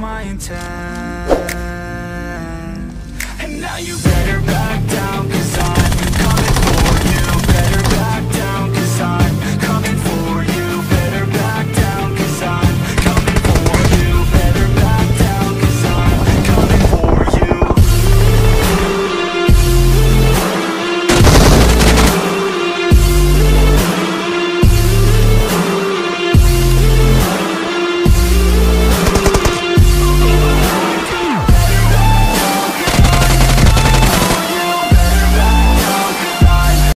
my intent. And now you better back